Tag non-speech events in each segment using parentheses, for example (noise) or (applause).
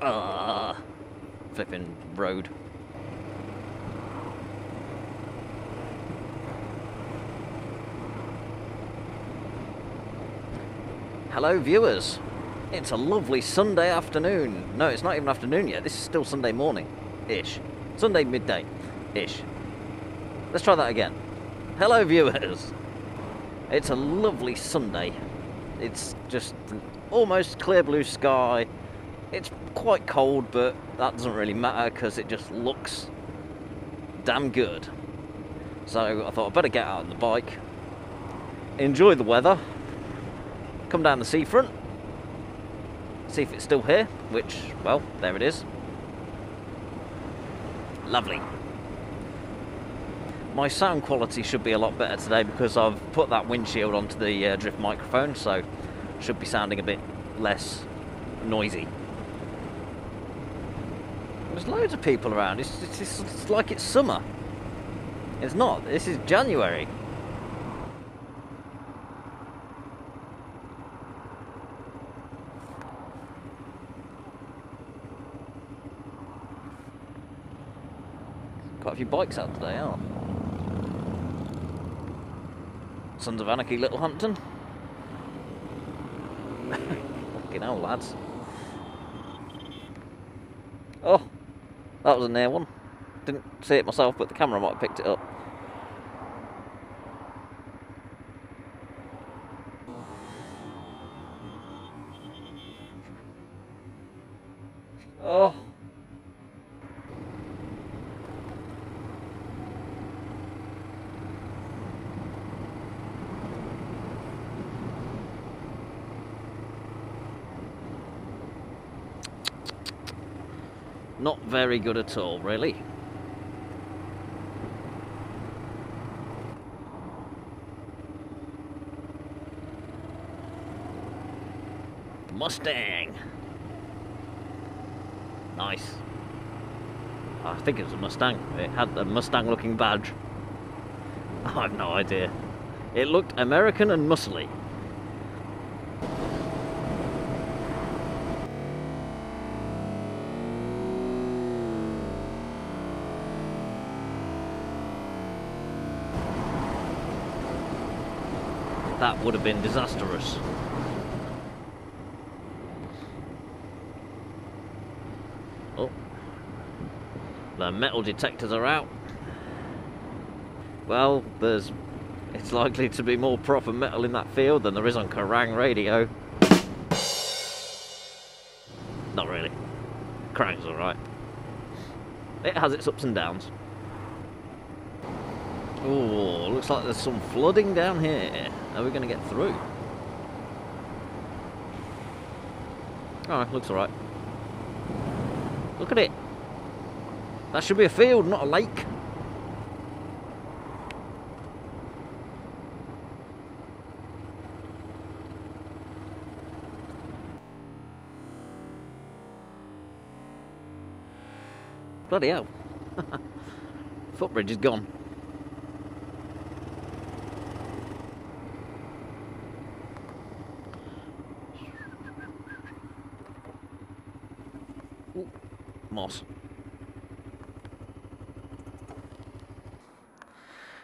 Ah, flipping road. Hello, viewers. It's a lovely Sunday afternoon. No, it's not even afternoon yet. This is still Sunday morning ish. Sunday midday ish. Let's try that again. Hello, viewers. It's a lovely Sunday. It's just almost clear blue sky. It's quite cold, but that doesn't really matter because it just looks damn good. So I thought I'd better get out on the bike, enjoy the weather, come down the seafront, see if it's still here, which, well, there it is. Lovely. My sound quality should be a lot better today because I've put that windshield onto the uh, drift microphone, so should be sounding a bit less noisy. There's loads of people around. It's, it's, it's like it's summer. It's not. This is January. Quite a few bikes out today, aren't Sons of Anarchy, Little Littlehampton. Fucking hell, lads. Oh, that was a near one. Didn't see it myself, but the camera might have picked it up. Oh. Not very good at all, really. Mustang. Nice. I think it was a Mustang. It had a Mustang looking badge. (laughs) I have no idea. It looked American and muscly. That would have been disastrous. Oh. The metal detectors are out. Well, there's it's likely to be more proper metal in that field than there is on Kerrang radio. Not really. Kerrang's alright. It has its ups and downs. Oh, looks like there's some flooding down here. Are we going to get through? Oh, alright, looks alright. Look at it. That should be a field, not a lake. Bloody hell. (laughs) Footbridge is gone. Moss.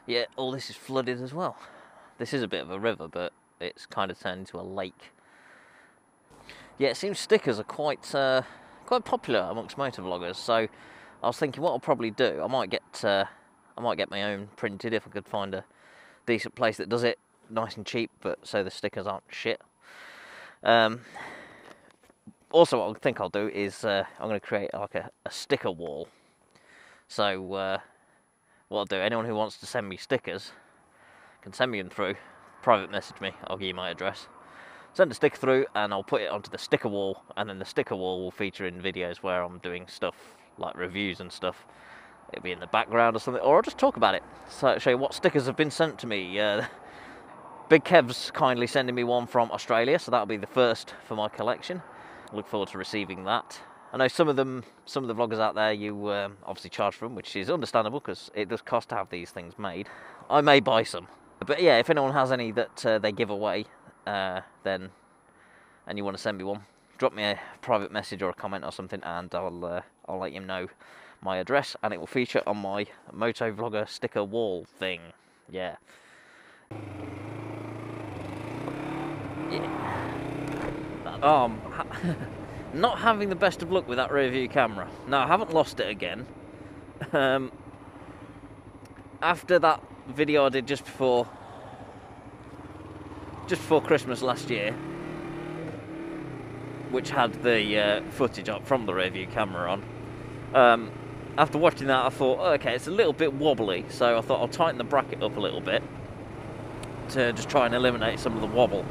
Yeah, all this is flooded as well. This is a bit of a river, but it's kind of turned into a lake. Yeah, it seems stickers are quite uh, quite popular amongst motor vloggers. So I was thinking, what I'll probably do, I might get uh, I might get my own printed if I could find a decent place that does it nice and cheap, but so the stickers aren't shit. Um, also, what I think I'll do is uh, I'm going to create like a, a sticker wall. So uh, what I'll do, anyone who wants to send me stickers can send me them through. Private message me. I'll give you my address. Send a sticker through, and I'll put it onto the sticker wall. And then the sticker wall will feature in videos where I'm doing stuff like reviews and stuff. It'll be in the background or something, or I'll just talk about it. So show you what stickers have been sent to me. Uh, (laughs) Big Kev's kindly sending me one from Australia, so that'll be the first for my collection. Look forward to receiving that. I know some of them, some of the vloggers out there, you um, obviously charge for them, which is understandable because it does cost to have these things made. I may buy some, but yeah, if anyone has any that uh, they give away, uh, then and you want to send me one, drop me a private message or a comment or something, and I'll uh, I'll let you know my address, and it will feature on my Moto Vlogger sticker wall thing. Yeah. Yeah. Um, ha- (laughs) not having the best of luck with that rear view camera. No, I haven't lost it again. Um, after that video I did just before just before Christmas last year, which had the uh, footage up from the rear view camera on. Um, after watching that, I thought, okay, it's a little bit wobbly, so I thought I'll tighten the bracket up a little bit to just try and eliminate some of the wobble.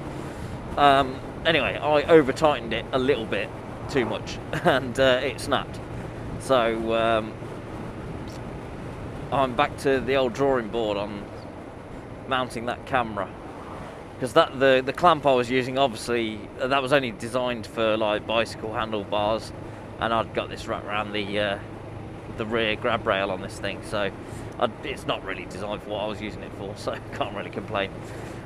Um, anyway, I over tightened it a little bit too much, (laughs) and uh, it snapped. So um, I'm back to the old drawing board on mounting that camera because that the the clamp I was using obviously that was only designed for like bicycle handlebars, and I'd got this wrapped around the uh, the rear grab rail on this thing, so I'd, it's not really designed for what I was using it for, (laughs) so can't really complain.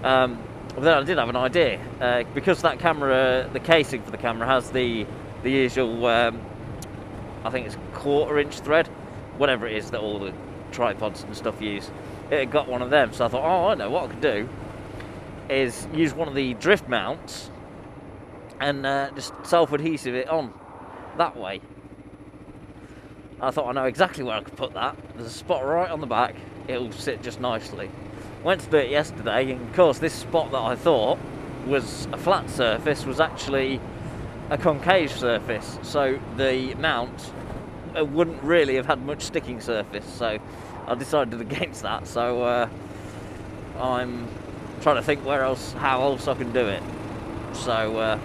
Um, but then I did have an idea uh, because that camera, the casing for the camera has the the usual, um, I think it's quarter inch thread, whatever it is that all the tripods and stuff use. It got one of them, so I thought, oh, I know what I could do is use one of the drift mounts and uh, just self-adhesive it on that way. I thought I know exactly where I could put that. There's a spot right on the back. It'll sit just nicely. Went to do it yesterday, and of course, this spot that I thought was a flat surface was actually a concave surface. So the mount uh, wouldn't really have had much sticking surface. So I decided (laughs) against that. So uh, I'm trying to think where else, how else I can do it. So uh,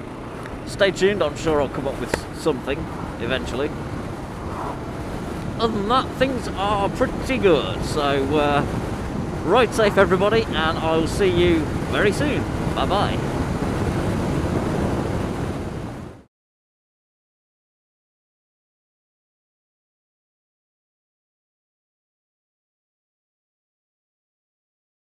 stay tuned. I'm sure I'll come up with something eventually. Other than that, things are pretty good. So uh, ride safe, everybody, and I'll see you very soon. Bye bye.